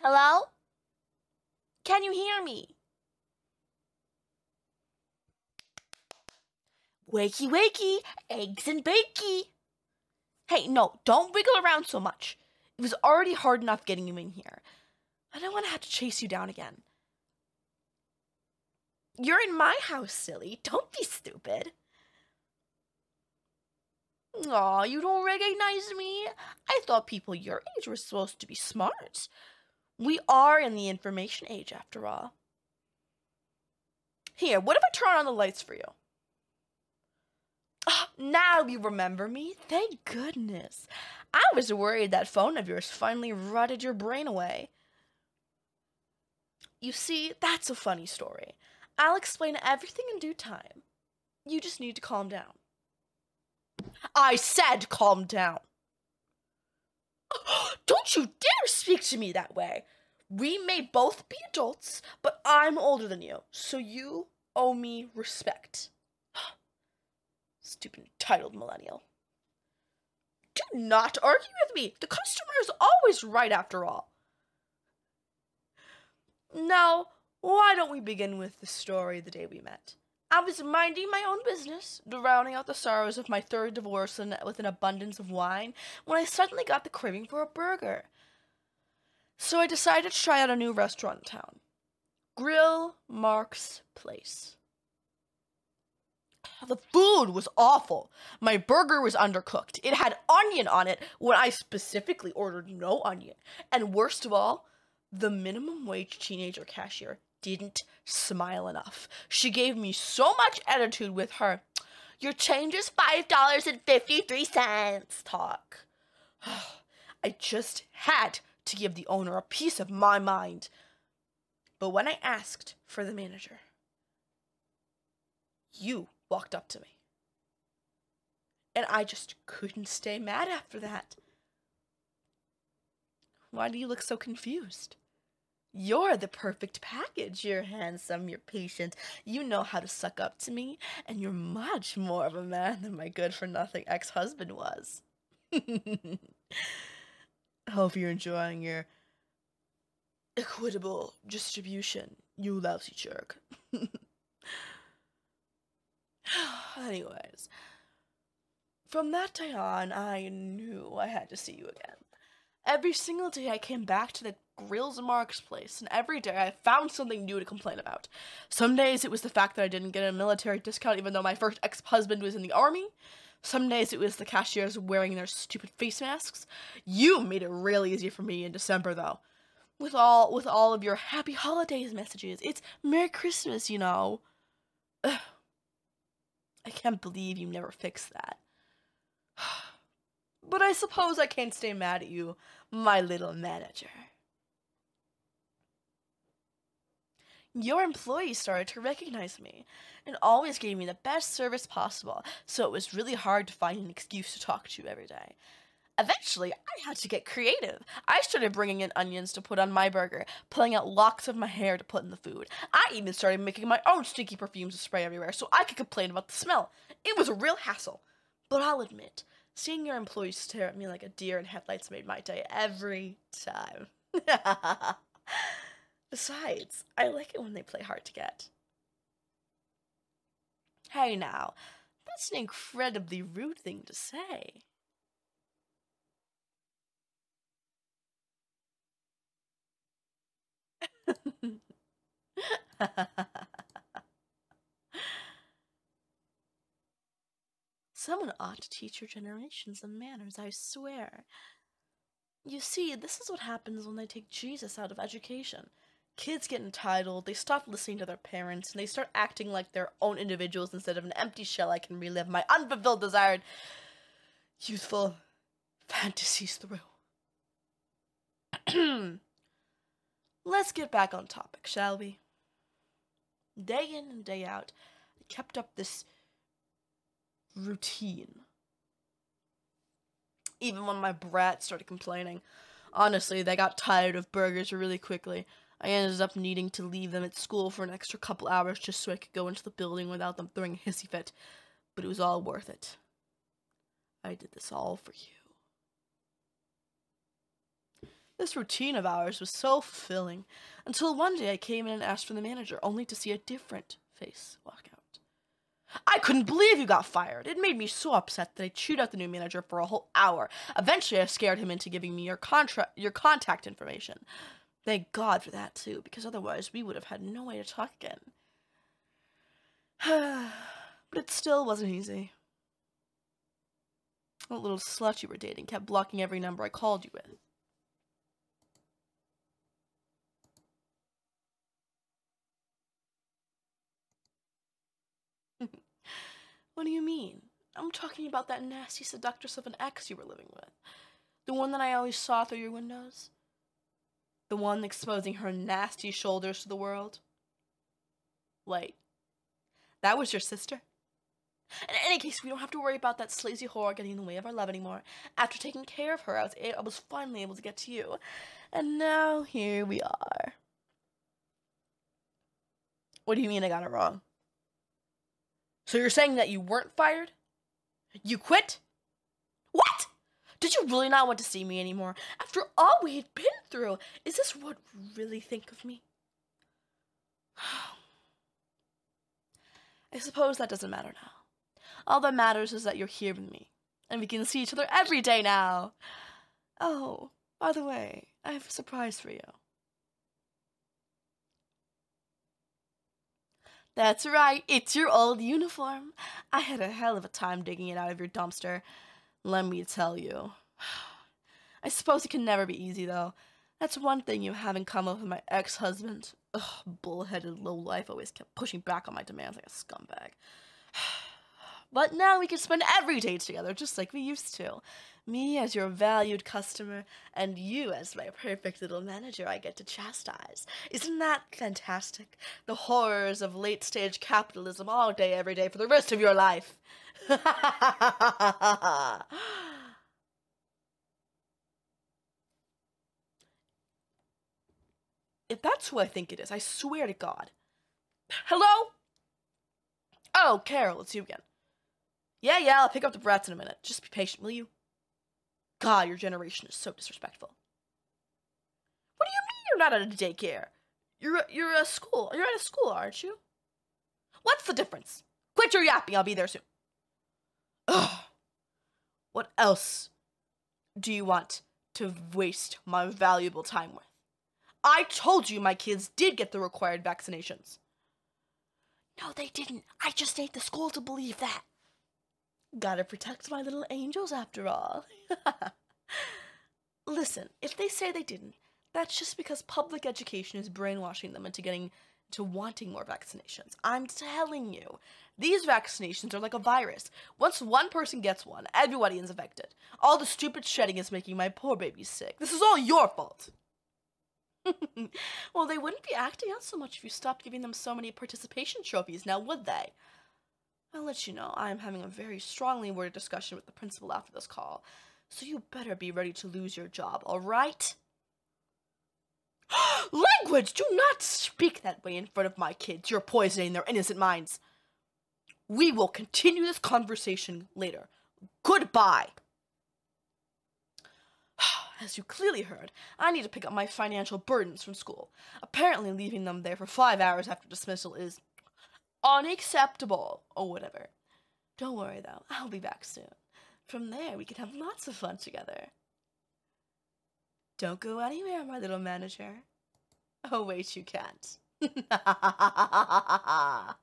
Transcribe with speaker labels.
Speaker 1: Hello? Can you hear me? Wakey, wakey, eggs and bakey. Hey, no, don't wiggle around so much. It was already hard enough getting you in here. I don't want to have to chase you down again. You're in my house, silly. Don't be stupid. Aw, you don't recognize me? I thought people your age were supposed to be smart. We are in the information age, after all. Here, what if I turn on the lights for you? Ah, now you remember me? Thank goodness. I was worried that phone of yours finally rotted your brain away. You see, that's a funny story. I'll explain everything in due time. You just need to calm down. I said calm down. Don't you dare speak to me that way. We may both be adults, but I'm older than you, so you owe me respect. Stupid entitled millennial. Do not argue with me. The customer is always right after all. Now, why don't we begin with the story the day we met? I was minding my own business, drowning out the sorrows of my third divorce with an abundance of wine, when I suddenly got the craving for a burger. So I decided to try out a new restaurant in town Grill Mark's Place. The food was awful. My burger was undercooked. It had onion on it when I specifically ordered no onion. And worst of all, the minimum wage teenager cashier didn't smile enough. She gave me so much attitude with her, your change is $5.53 talk. I just had to give the owner a piece of my mind. But when I asked for the manager, you walked up to me. And I just couldn't stay mad after that. Why do you look so confused? You're the perfect package. You're handsome, you're patient, you know how to suck up to me, and you're much more of a man than my good for nothing ex husband was. Hope you're enjoying your equitable distribution, you lousy jerk. Anyways, from that day on, I knew I had to see you again. Every single day I came back to the Grills and Mark's place, and every day I found something new to complain about. Some days it was the fact that I didn't get a military discount even though my first ex husband was in the army. Some days it was the cashiers wearing their stupid face masks. You made it real easy for me in December though. With all with all of your happy holidays messages. It's Merry Christmas, you know. Ugh. I can't believe you never fixed that. But I suppose I can't stay mad at you, my little manager. Your employees started to recognize me and always gave me the best service possible, so it was really hard to find an excuse to talk to you every day. Eventually, I had to get creative. I started bringing in onions to put on my burger, pulling out locks of my hair to put in the food. I even started making my own stinky perfumes to spray everywhere so I could complain about the smell. It was a real hassle. But I'll admit, seeing your employees stare at me like a deer in headlights made my day every time. Besides, I like it when they play hard to get. Hey now, that's an incredibly rude thing to say. Someone ought to teach your generation some manners, I swear. You see, this is what happens when they take Jesus out of education. Kids get entitled, they stop listening to their parents, and they start acting like their own individuals instead of an empty shell I can relive my unfulfilled desired youthful fantasies through. Let's get back on topic, shall we? Day in and day out, I kept up this routine. Even when my brats started complaining. Honestly, they got tired of burgers really quickly. I ended up needing to leave them at school for an extra couple hours just so I could go into the building without them throwing a hissy fit. But it was all worth it. I did this all for you. This routine of ours was so fulfilling until one day I came in and asked for the manager, only to see a different face walk out. I couldn't believe you got fired. It made me so upset that I chewed out the new manager for a whole hour. Eventually, I scared him into giving me your contra- your contact information. Thank God for that too, because otherwise we would have had no way to talk again. but it still wasn't easy. That little slut you were dating kept blocking every number I called you with. what do you mean? I'm talking about that nasty seductress of an ex you were living with. The one that I always saw through your windows. The one exposing her nasty shoulders to the world. Wait, that was your sister? In any case, we don't have to worry about that sleazy whore getting in the way of our love anymore. After taking care of her, I was, I was finally able to get to you. And now here we are. What do you mean I got it wrong? So you're saying that you weren't fired? You quit? Did you really not want to see me anymore? After all we had been through, is this what you really think of me? I suppose that doesn't matter now. All that matters is that you're here with me, and we can see each other every day now. Oh, by the way, I have a surprise for you. That's right, it's your old uniform. I had a hell of a time digging it out of your dumpster. Let me tell you. I suppose it can never be easy, though. That's one thing you have in common with my ex-husband. Ugh, bullheaded lowlife always kept pushing back on my demands like a scumbag. But now we can spend every day together just like we used to. Me as your valued customer, and you as my perfect little manager I get to chastise. Isn't that fantastic? The horrors of late stage capitalism all day, every day for the rest of your life. if that's who I think it is, I swear to God. Hello? Oh, Carol, it's you again. Yeah, yeah, I'll pick up the brats in a minute. Just be patient, will you? God, your generation is so disrespectful. What do you mean you're not at a daycare? You're you're a school. You're at a school, aren't you? What's the difference? Quit your yapping. I'll be there soon. Ugh. What else do you want to waste my valuable time with? I told you my kids did get the required vaccinations. No, they didn't. I just need the school to believe that. Gotta protect my little angels after all. Listen, if they say they didn't, that's just because public education is brainwashing them into getting to wanting more vaccinations. I'm telling you, these vaccinations are like a virus. Once one person gets one, everybody is infected. All the stupid shedding is making my poor babies sick. This is all your fault. well, they wouldn't be acting out so much if you stopped giving them so many participation trophies, now would they? I'll let you know I am having a very strongly worded discussion with the principal after this call, so you better be ready to lose your job, alright? Language! Do not speak that way in front of my kids. You're poisoning their innocent minds. We will continue this conversation later. Goodbye. As you clearly heard, I need to pick up my financial burdens from school. Apparently, leaving them there for five hours after dismissal is unacceptable or whatever. Don't worry though, I'll be back soon. From there, we can have lots of fun together. Don't go anywhere, my little manager. Oh, wait, you can't.